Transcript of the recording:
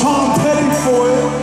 Tom Petty for it.